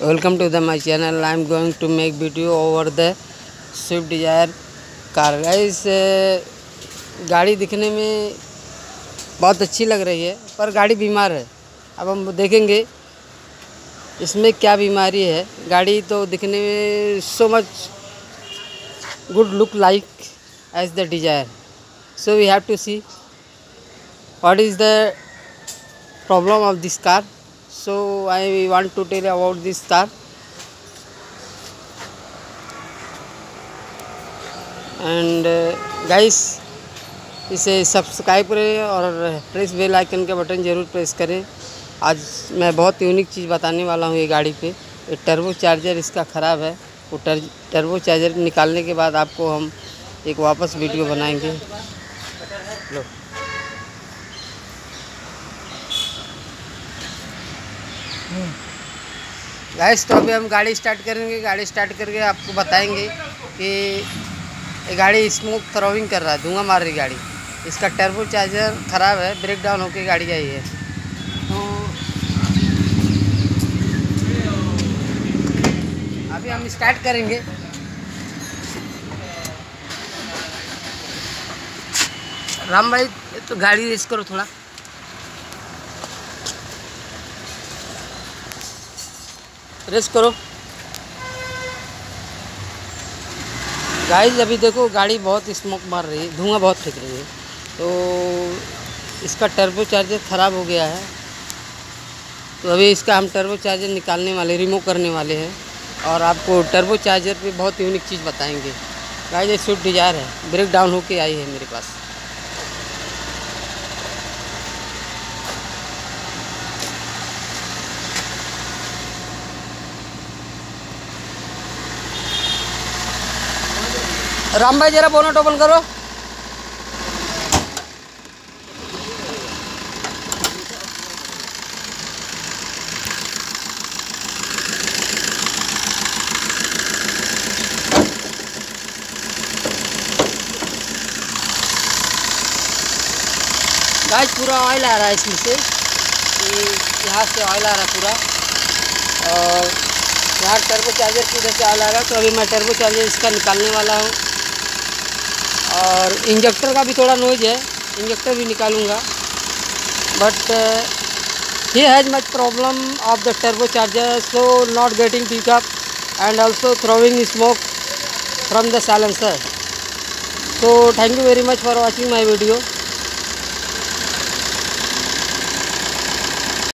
Welcome to the my channel I am going to make video over the Swift Dzire car guys गाड़ी दिखने में बहुत अच्छी लग रही है, पर गाड़ी बीमार है। अब हम देखेंगे इसमें क्या बीमारी है। गाड़ी तो दिखने में so much good look like as the Dzire so we have to see what is the problem of this car so i want to tell about this car and uh, guys इसे subscribe करें और press bell icon का button ज़रूर press करें। आज मैं बहुत unique चीज़ बताने वाला हूँ ये गाड़ी पे। ये टर्बो चार्जर इसका ख़राब है। वो टर, टर्बो चार्जर निकालने के बाद आपको हम एक वापस वीडियो बनाएँगे। लो। गैस तो अभी हम गाड़ी स्टार्ट करेंगे, गाड़ी स्टार्ट करके आपको बताएँगे कि गाड़ी स्मोक थ्रोविंग कर रहा है, धुआँ मार रही गाड़ी। इसका टर्बो चार्जर ख़राब है ब्रेक डाउन होकर गाड़ी आई है। तो अभी हम स्टार्ट करेंगे। राम भाई तो गाड़ी रेस करो थोड़ा। रेस करो। गाइस अभी देखो गाड़ी बहुत स्मोक मार रही है, धुआँ बहुत फेंक रही है। तो इसका टर्बो चार्जर ख़राब हो गया है। तो अभी इसका हम टर्बो चार्जर निकालने वाले रिमूव करने वाले हैं। और आपको टर्बो चार्जर पे बहुत यूनिक चीज़ बताएँगे। गाइस ये स्विफ्ट डिज़ायर है ब्रेक डाउन होके आई है मेरे पास। राम भाई, जरा बोनट ओपन करो। गाइस पूरा ऑयल आ रहा है इसमें से। यहाँ से ऑयल आ रहा है पूरा। और यहाँ टर्बो चार्जर की इधर से ऑयल आ रहा है तो अभी मैं टर्बो चार्जर इसका निकालने वाला हूँ। इंजेक्टर का भी थोड़ा नॉइज़ है, इंजेक्टर भी निकालूँगा। But he has much problem of the turbo charger so not getting pickup and also throwing smoke from the silencer so thank you very much for watching my video.